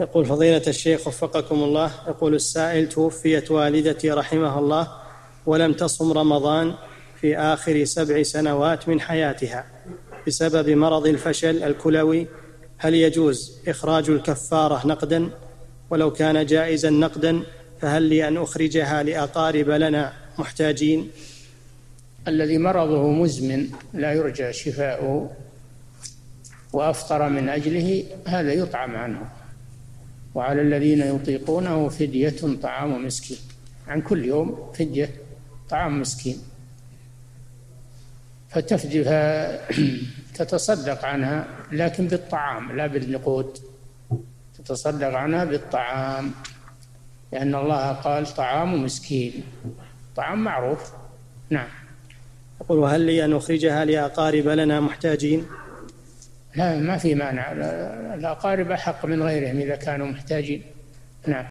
يقول فضيلة الشيخ وفقكم الله يقول السائل توفيت والدتي رحمها الله ولم تصم رمضان في آخر سبع سنوات من حياتها بسبب مرض الفشل الكلوي. هل يجوز إخراج الكفارة نقدا؟ ولو كان جائزا نقدا فهل لي أن أخرجها لأقارب لنا محتاجين؟ الذي مرضه مزمن لا يرجى شفاؤه وأفطر من أجله هذا يطعم عنه. وعلى الذين يطيقونه فدية طعام مسكين. عن كل يوم فدية طعام مسكين. فتفديها تتصدق عنها لكن بالطعام لا بالنقود. تتصدق عنها بالطعام. لأن الله قال طعام مسكين. طعام معروف. نعم. يقول وهل لي أن أخرجها لأقارب لنا محتاجين؟ لا ما في مانع الأقارب أحق من غيرهم إذا كانوا محتاجين نعم